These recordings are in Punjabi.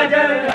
Raja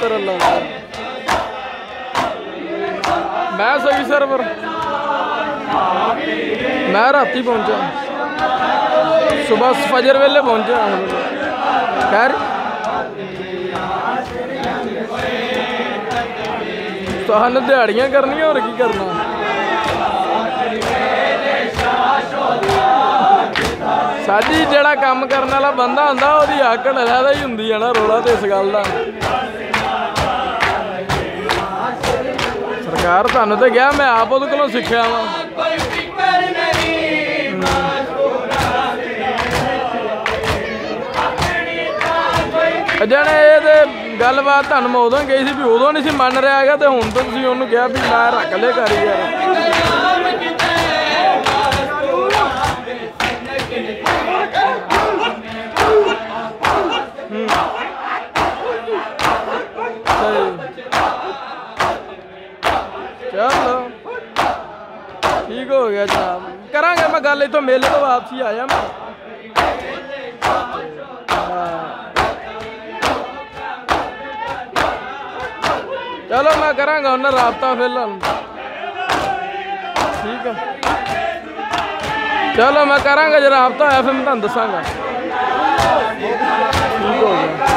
ਸ਼ੁਕਰ ਅੱਲਾ ਮੈਂ ਸਹੀ ਸਰਵਰ ਮੈਂ ਰਾਤੀ ਪਹੁੰਚਾ ਸਵੇਰ ਫਜਰ ਵੇਲੇ ਪਹੁੰਚਾ ਖੈਰ। ਤੁਹਾਨੂੰ ਦਿਹਾੜੀਆਂ ਕਰਨੀਆਂ, ਹੋਰ ਕੀ ਕਰਨਾ? ਸਾਡੀ ਜਿਹੜਾ ਕੰਮ ਕਰਨ ਵਾਲਾ ਬੰਦਾ ਹੁੰਦਾ, ਉਹਦੀ ਆਕੜ ਅਲੱਗਾ ਹੀ ਹੁੰਦੀ ਹੈ ਨਾ ਰੋਲਾ ਤੇ ਇਸ ਗੱਲ ਦਾ। ਸਰਕਾਰ ਤੁਹਾਨੂੰ ਤੇ ਗਿਆ ਮੈਂ ਆਪ ਉਹਦੇ ਕੋਲੋਂ ਸਿੱਖਿਆ ਵਾ। ਜਣੇ ਇਹ ਤੇ ਗੱਲਬਾਤ ਤੁਹਾਨੂੰ ਮੈਂ ਉਦੋਂ ਕਹੀ ਸੀ ਵੀ ਉਦੋਂ ਨਹੀਂ ਸੀ ਮੰਨ ਰਿਹਾ ਹੈਗਾ ਤੇ ਹੁਣ ਤੁਸੀਂ ਉਹਨੂੰ ਕਿਹਾ ਵੀ ਮੈਂ ਰੱਖ ਲੈ ਕਰ ਯਾਰ ਚਲੋ। ਠੀਕ ਹੋ ਗਿਆ ਜਨਾਬ। ਕਰਾਂਗੇ ਮੈਂ ਗੱਲ, ਇਥੋਂ ਮੇਲੇ ਤੋਂ ਵਾਪਸੀ ਆਇਆ ਮੈਂ। ਚਲੋ ਮੈਂ ਕਰਾਂਗਾ ਉਹਨਾਂ ਰਾਬਤਾ ਫਿਲਹਾਲ ਠੀਕ ਆ। ਚਲੋ ਮੈਂ ਕਰਾਂਗਾ ਜੇ ਰਾਬਤਾ ਹੋਇਆ ਫਿਰ ਮੈਂ ਤੁਹਾਨੂੰ ਦੱਸਾਂਗਾ। ਠੀਕ ਹੋ ਗਿਆ।